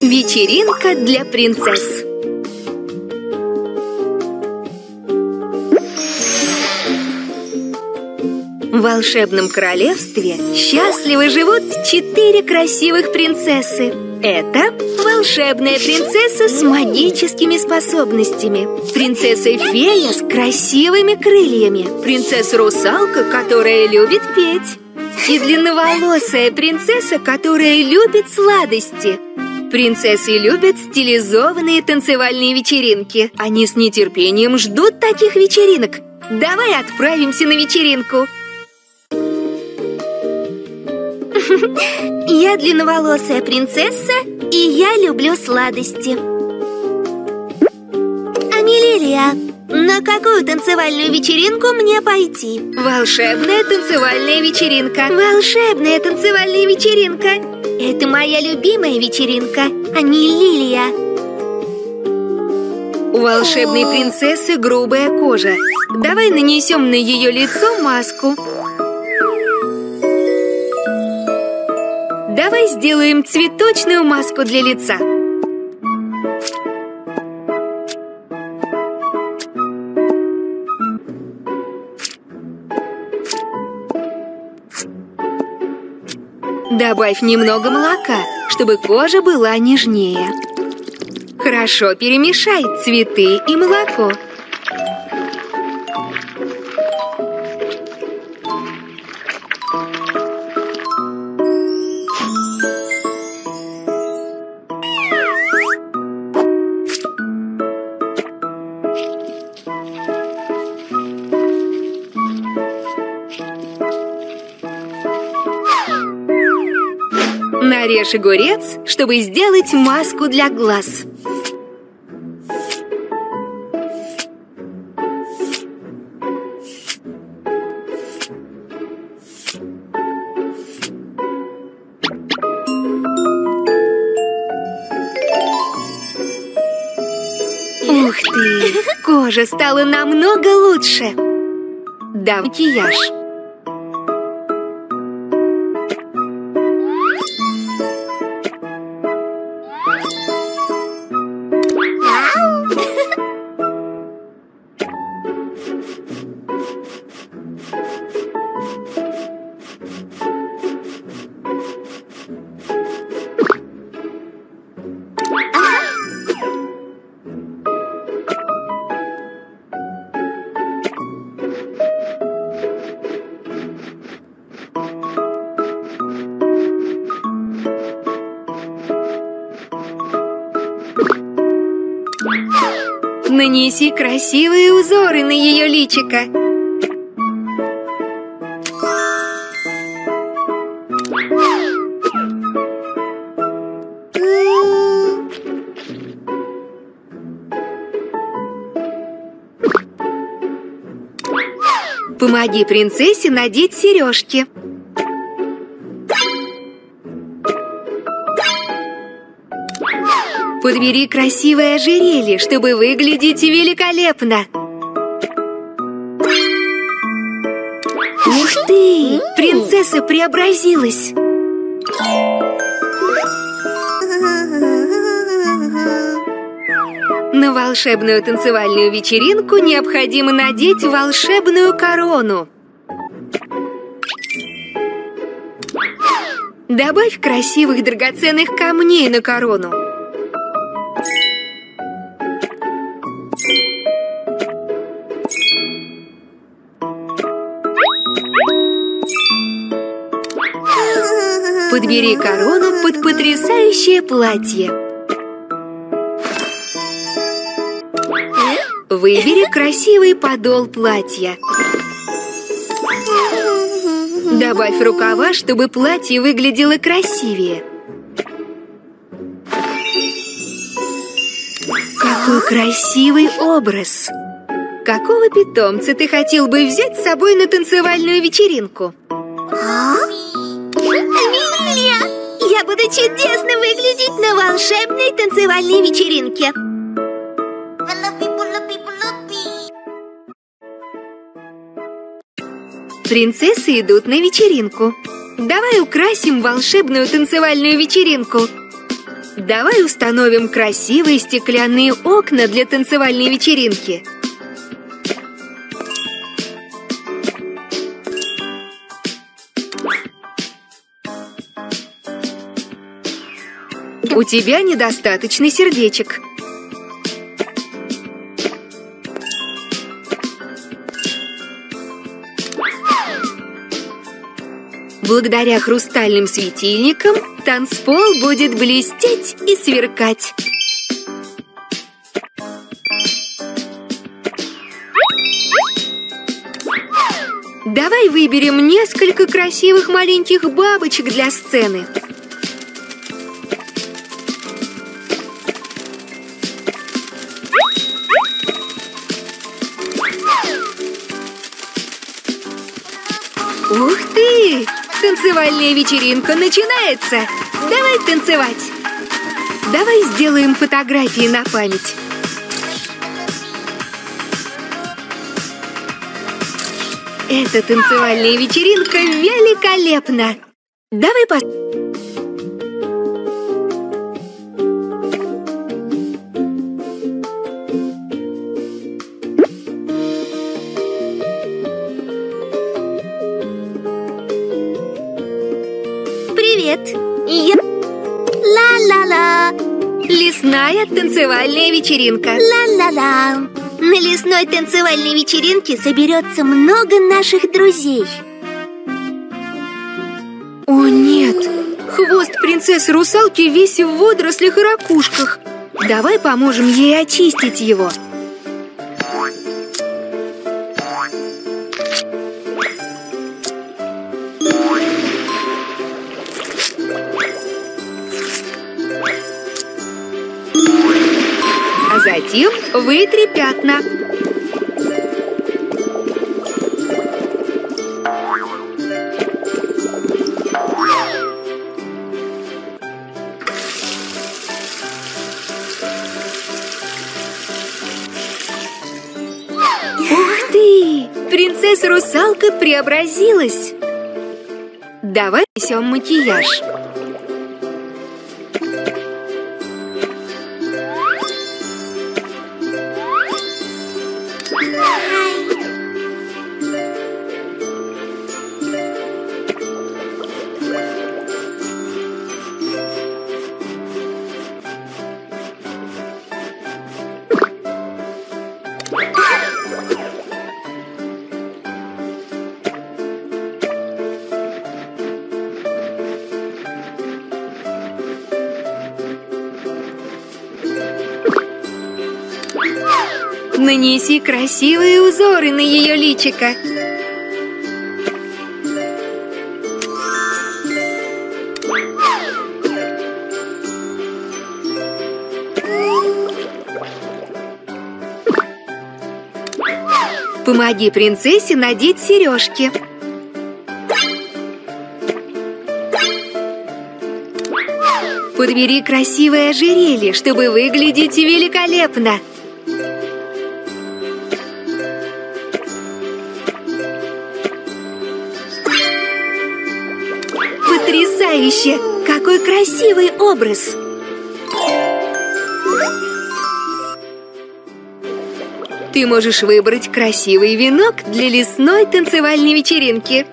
Вечеринка для принцесс В волшебном королевстве счастливо живут четыре красивых принцессы. Это волшебная принцесса с магическими способностями, принцесса-фея с красивыми крыльями, принцесса-русалка, которая любит петь, и длинноволосая принцесса, которая любит сладости. Принцессы любят стилизованные танцевальные вечеринки. Они с нетерпением ждут таких вечеринок. Давай отправимся на вечеринку. Я длинноволосая принцесса, и я люблю сладости. Амелилия, на какую танцевальную вечеринку мне пойти? Волшебная танцевальная вечеринка. Волшебная танцевальная вечеринка. Это моя любимая вечеринка, Амелилия. У волшебной принцессы грубая кожа. Давай нанесем на ее лицо маску. Давай сделаем цветочную маску для лица. Добавь немного молока, чтобы кожа была нежнее. Хорошо перемешай цветы и молоко. Нарежь огурец, чтобы сделать маску для глаз. Ух ты! Кожа стала намного лучше. Да, макияж. Нанеси красивые узоры на ее личико. Помоги принцессе надеть сережки. Подбери красивое ожерелье, чтобы выглядеть великолепно. Ух ты! Принцесса преобразилась! На волшебную танцевальную вечеринку необходимо надеть волшебную корону. Добавь красивых драгоценных камней на корону. Подбери корону под потрясающее платье. Выбери красивый подол платья. Добавь рукава, чтобы платье выглядело красивее. Какой красивый образ! Какого питомца ты хотел бы взять с собой на танцевальную вечеринку? Я буду чудесно выглядеть на волшебной танцевальной вечеринке. Принцессы идут на вечеринку. Давай украсим волшебную танцевальную вечеринку. Давай установим красивые стеклянные окна для танцевальной вечеринки. У тебя недостаточно сердечек. Благодаря хрустальным светильникам танцпол будет блестеть и сверкать. Давай выберем несколько красивых маленьких бабочек для сцены. Танцевальная вечеринка начинается! Давай танцевать! Давай сделаем фотографии на память. Эта танцевальная вечеринка великолепна! Давай пос... Лесная танцевальная вечеринка. Ла-ла-ла! На лесной танцевальной вечеринке соберется много наших друзей. О нет! Хвост принцессы-русалки весь в водорослях и ракушках. Давай поможем ей очистить его. Затем вытри пятна. Ух ты! Принцесса-русалка преобразилась! Давай несем макияж. Bye. Нанеси красивые узоры на ее личико. Помоги принцессе надеть сережки. Подбери красивое ожерелье, чтобы выглядеть великолепно. Потрясающе! Какой красивый образ! Ты можешь выбрать красивый венок для лесной танцевальной вечеринки.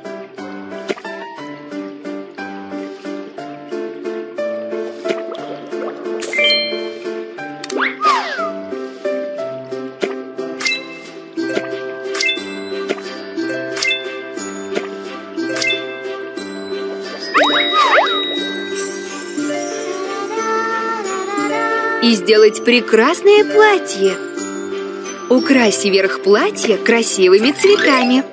И сделать прекрасное платье. Укрась верх платья красивыми цветами.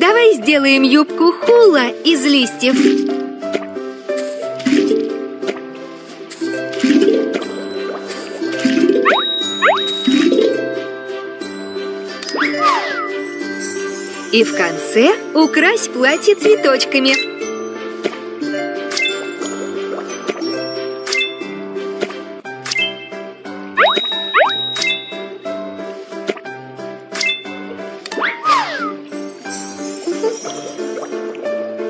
Давай сделаем юбку хула из листьев. И в конце укрась платье цветочками.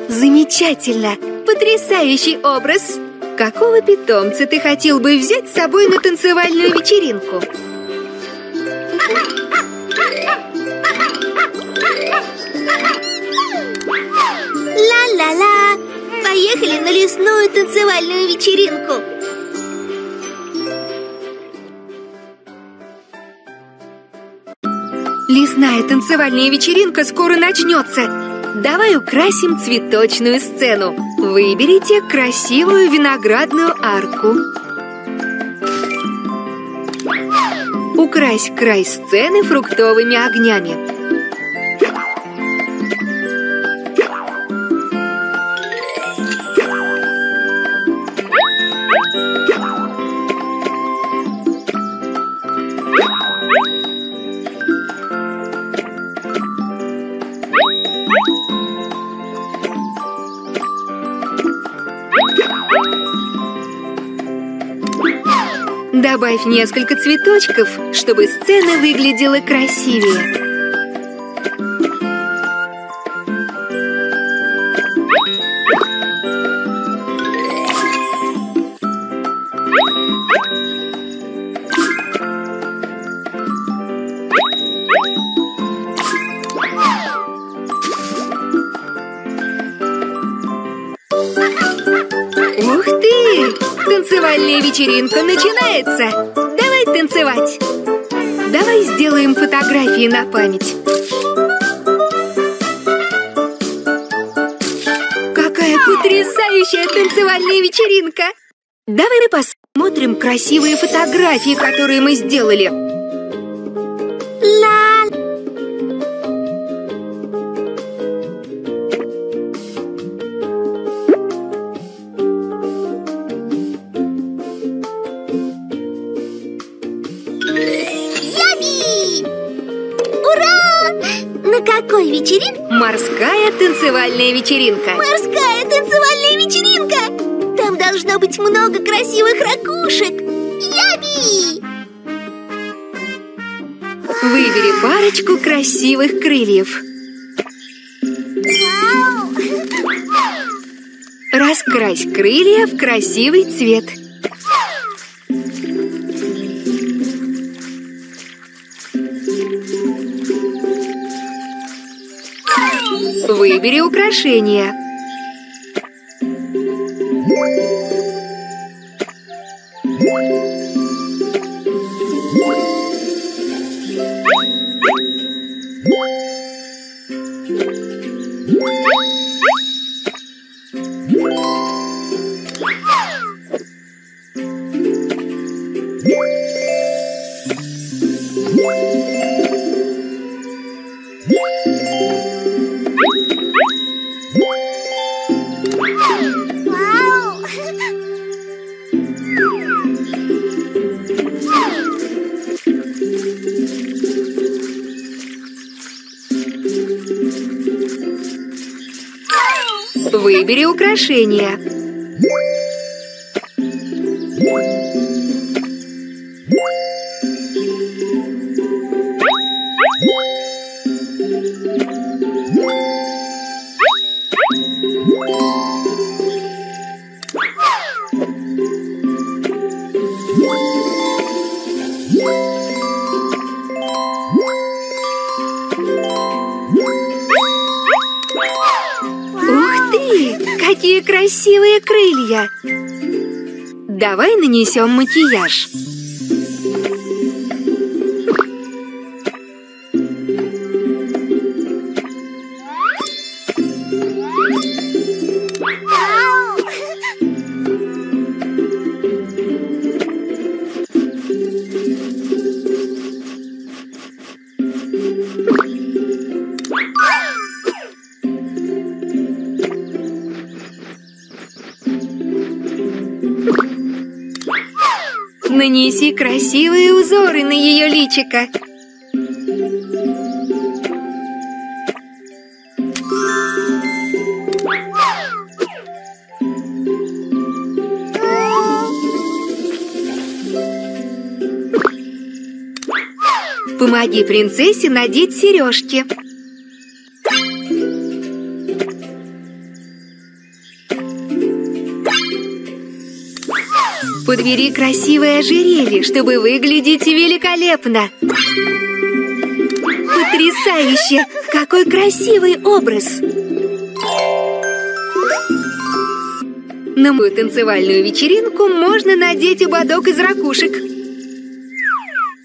Замечательно! Потрясающий образ! Какого питомца ты хотел бы взять с собой на танцевальную вечеринку? Поехали на лесную танцевальную вечеринку! Лесная танцевальная вечеринка скоро начнется. Давай украсим цветочную сцену. Выберите красивую виноградную арку. Укрась край сцены фруктовыми огнями. Добавь несколько цветочков, чтобы сцена выглядела красивее. Танцевальная вечеринка начинается! Давай танцевать! Давай сделаем фотографии на память. Какая потрясающая танцевальная вечеринка! Давай мы посмотрим красивые фотографии, которые мы сделали. На какой вечеринке? Морская танцевальная вечеринка. Морская танцевальная вечеринка! Там должно быть много красивых ракушек! Яби! Выбери парочку красивых крыльев. Раскрась крылья в красивый цвет. Выбери украшения. Выбери крылья! Давай нанесем макияж. Нанеси красивые узоры на ее личико. Помоги принцессе надеть сережки. Подбери красивое ожерелье, чтобы выглядеть великолепно. Потрясающе! Какой красивый образ! На мою танцевальную вечеринку можно надеть ободок из ракушек.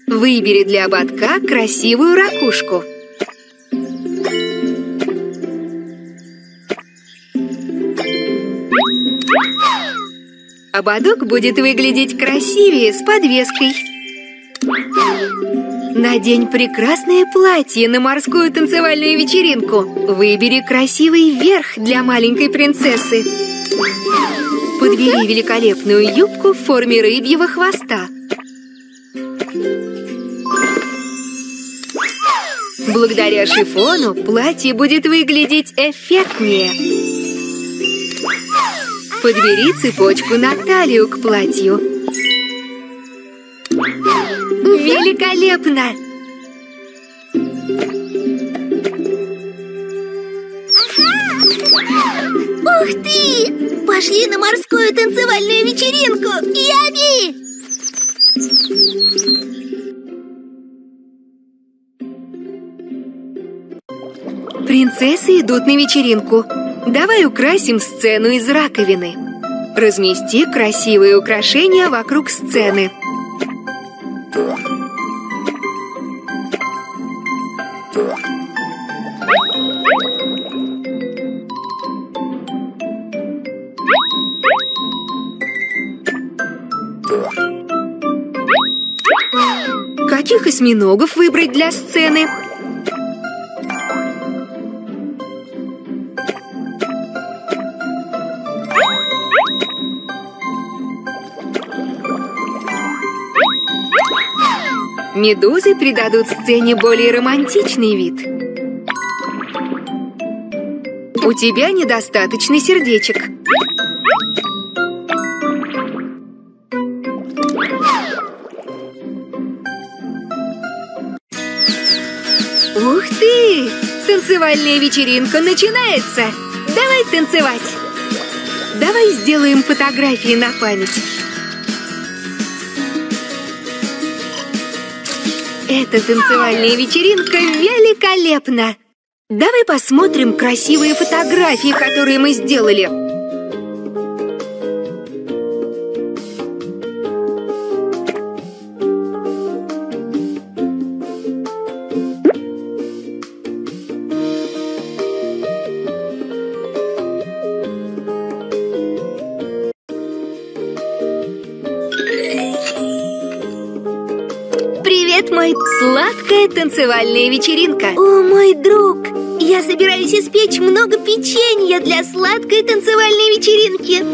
Выбери для ободка красивую ракушку. Ободок будет выглядеть красивее с подвеской. Надень прекрасное платье на морскую танцевальную вечеринку. Выбери красивый верх для маленькой принцессы. Подбери великолепную юбку в форме рыбьего хвоста. Благодаря шифону платье будет выглядеть эффектнее. Подбери цепочку на талию к платью. Великолепно! Ух ты! Пошли на морскую танцевальную вечеринку! Яби! Принцессы идут на вечеринку. Давай украсим сцену из раковины. Размести красивые украшения вокруг сцены. Каких осьминогов выбрать для сцены? Медузы придадут сцене более романтичный вид. У тебя недостаточно сердечек. Ух ты! Танцевальная вечеринка начинается! Давай танцевать! Давай сделаем фотографии на память. Эта танцевальная вечеринка великолепна! Давай посмотрим красивые фотографии, которые мы сделали. Танцевальная вечеринка. О, мой друг! Я собираюсь испечь много печенья для сладкой танцевальной вечеринки.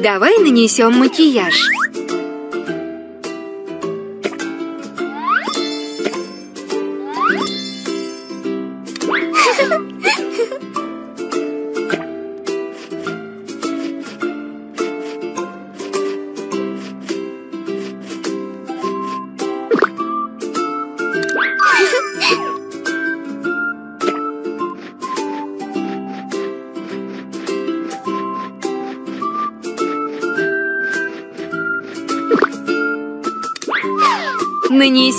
Давай нанесем макияж.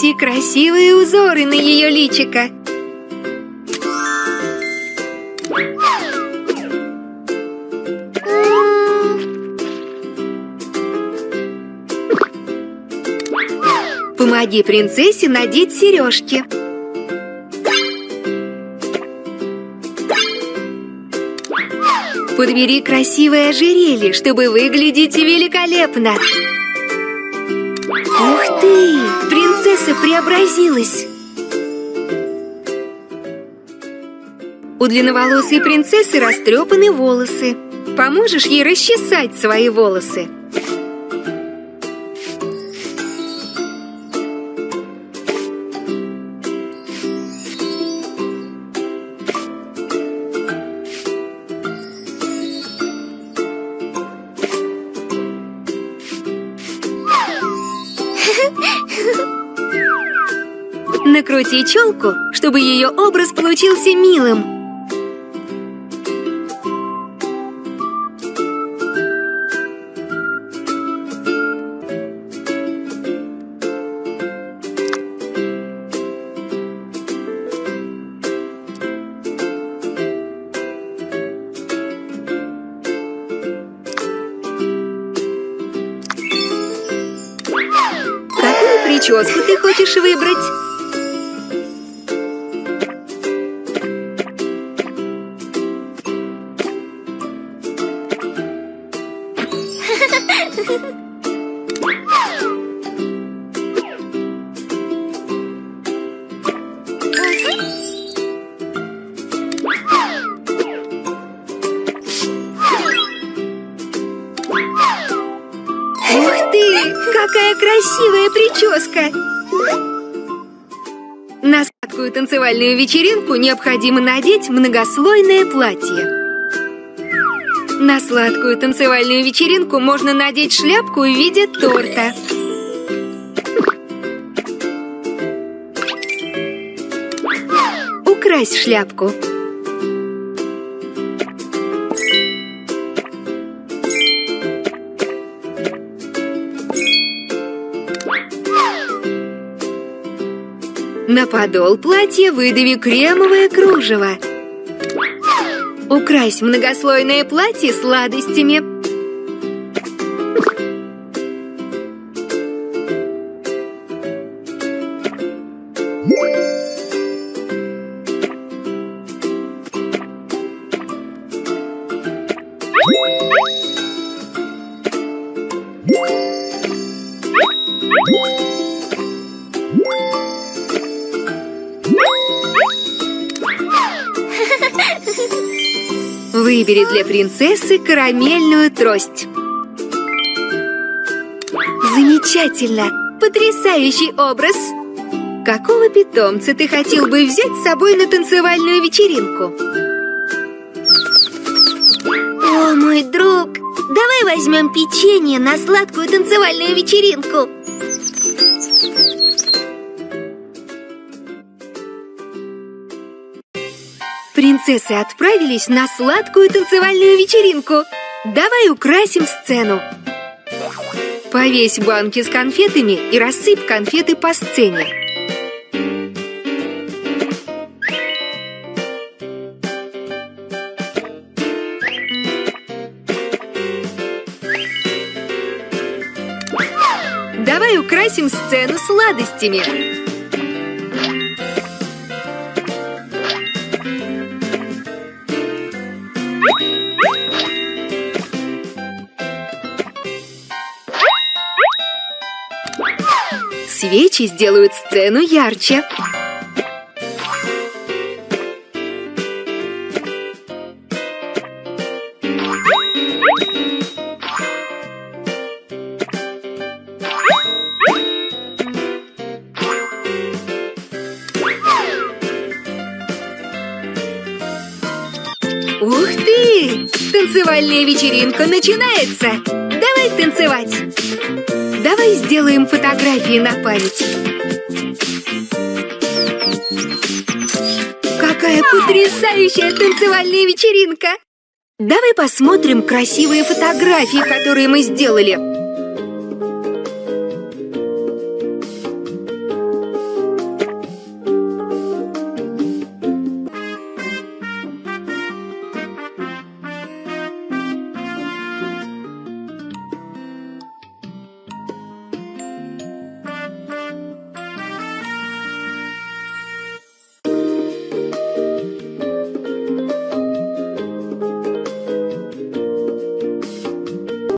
Нанеси красивые узоры на ее личико. Помоги принцессе надеть сережки. Подбери красивое ожерелье, чтобы выглядеть великолепно. Ух ты! Принцесса преобразилась! У длинноволосой принцессы растрепаны волосы. Поможешь ей расчесать свои волосы? Накрути челку, чтобы ее образ получился милым. прическу ты хочешь выбрать? Ух ты! Какая красивая прическа! На сладкую танцевальную вечеринку необходимо надеть многослойное платье. На сладкую танцевальную вечеринку можно надеть шляпку в виде торта. Укрась шляпку. На подол платья выдави кремовое кружево. Укрась многослойное платье сладостями. Выбери для принцессы карамельную трость. Замечательно! Потрясающий образ! Какого питомца ты хотел бы взять с собой на танцевальную вечеринку? О, мой друг, давай возьмем печенье на сладкую танцевальную вечеринку. Принцессы отправились на сладкую танцевальную вечеринку. Давай украсим сцену. Повесь банки с конфетами и рассыпь конфеты по сцене. Давай украсим сцену сладостями. Свечи сделают сцену ярче. Ух ты! Танцевальная вечеринка начинается! Давай танцевать! Давай сделаем фотографии на память. Какая потрясающая танцевальная вечеринка! Давай посмотрим красивые фотографии, которые мы сделали.